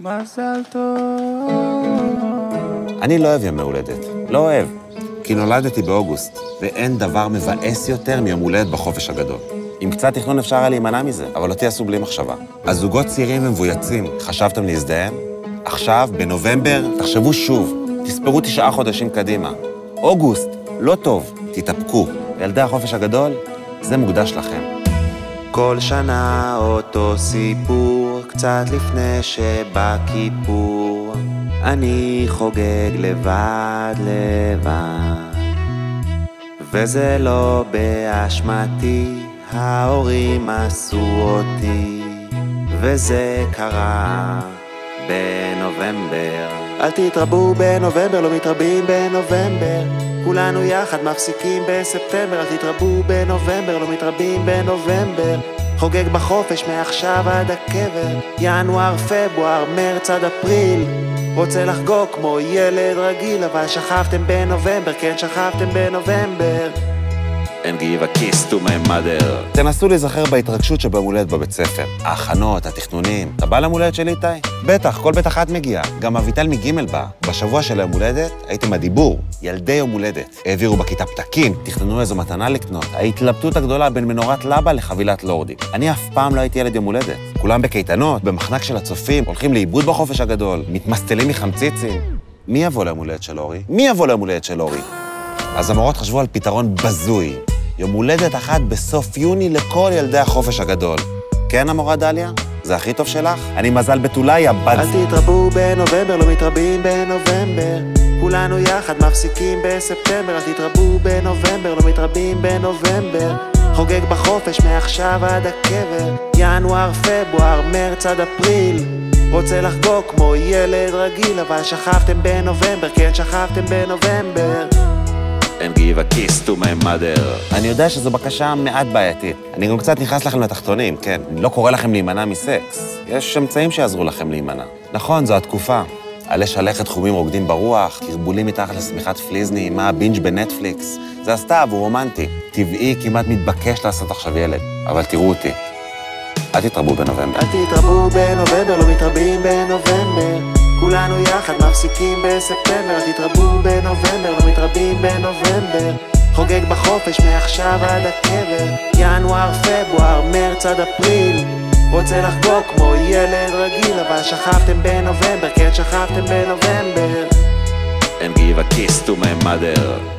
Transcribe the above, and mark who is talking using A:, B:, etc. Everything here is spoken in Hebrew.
A: מזל טוב.
B: אני לא אוהב ימי הולדת. לא אוהב. כי נולדתי באוגוסט, ואין דבר מבאס יותר מיום הולדת בחופש הגדול. עם קצת תכנון אפשר היה להימנע מזה, אבל אותי עשו בלי מחשבה. אז זוגות צעירים ומבויצים, חשבתם להזדהם? עכשיו, בנובמבר, תחשבו שוב, תספרו תשעה חודשים קדימה. אוגוסט, לא טוב, תתאפקו. ילדי החופש הגדול, זה מוקדש לכם. כל שנה אותו סיפור, קצת לפני שבא כיפור, אני חוגג לבד לבד. וזה לא באשמתי, ההורים עשו אותי, וזה קרה בנובמבר. אל תתרבו בנובמבר, לא מתרבים בנובמבר. כולנו יחד מפסיקים בספטמבר, אל תתרבו בנובמבר, לא מתרבים בנובמבר. חוגג בחופש מעכשיו עד הקבר, ינואר, פברואר, מרץ עד אפריל. רוצה לחגוג כמו ילד רגיל, אבל שכבתם בנובמבר, כן שכבתם בנובמבר. And give a kiss to my mother. תנסו להיזכר בהתרגשות שביום הולדת בבית ספר. ההכנות, התכנונים. אתה בא ליום הולדת של איתי? בטח, כל בית אחת מגיע. גם אביטל מגימל בא. בשבוע של היום הולדת הייתם הדיבור. ילדי יום הולדת. העבירו בכיתה פתקים, תכננו איזו מתנה לקנות. ההתלבטות הגדולה בין מנורת לבה לחבילת לורדים. אני אף פעם לא הייתי ילד יום הולדת. כולם בקייטנות, במחנק של הצופים, הולכים לאיבוד בחופש הגדול, מתמסטלים מחמציצים. מי יבוא ליום הולדת של אורי? מי יבוא ליום הולדת של אורי? אז המורות חשבו על פתרון בזוי. יום הולדת אחת בסוף יוני לכל ילדי החופש הגדול. כן, המורה דליה? זה הכי טוב שלך? אני מזל בתוליה, בת... אל תתרבו בנובמבר, לא מתרבים בנובמבר. כולנו יחד מפסיקים בספטמבר, אל תתרבו בנובמבר, לא מתרבים בנובמבר. חוגג בחופש מעכשיו עד הקבר, ינואר, פברואר, מרץ עד אפריל. רוצה לחגוג כמו ילד רגיל, אבל שכבתם בנובמבר, כן שכבתם בנובמבר. And give a kiss to my mother. אני יודע שזו בקשה מעט בעייתית. אני גם קצת נכנס לכם לתחתונים, כן. אני לא קורא לכם להימנע מסקס. יש אמצעים שיעזרו לכם להימנע. נכון, זו התקופה. עלי שלכת חומים רוקדים ברוח, קרבולים מתחת לשמיכת פליז נעימה, בינג' בנטפליקס. זה הסתיו, הוא רומנטי. טבעי, כמעט מתבקש לעשות עכשיו ילד. אבל תראו אותי. אל תתרבו בנובמבר. אל תתרבו בנובמבר, לא מתרבים בנובמבר. כולנו יחד מפסיקים בספטמבר, תתרבו בנובמבר, לא מתרבים בנובמבר. חוגג בחופש מעכשיו עד הקבר, ינואר, פברואר, מרץ עד אפריל. רוצה לחגוג כמו ילד רגיל, אבל שכבתם בנובמבר, כן שכבתם בנובמבר. And give a kiss to my mother.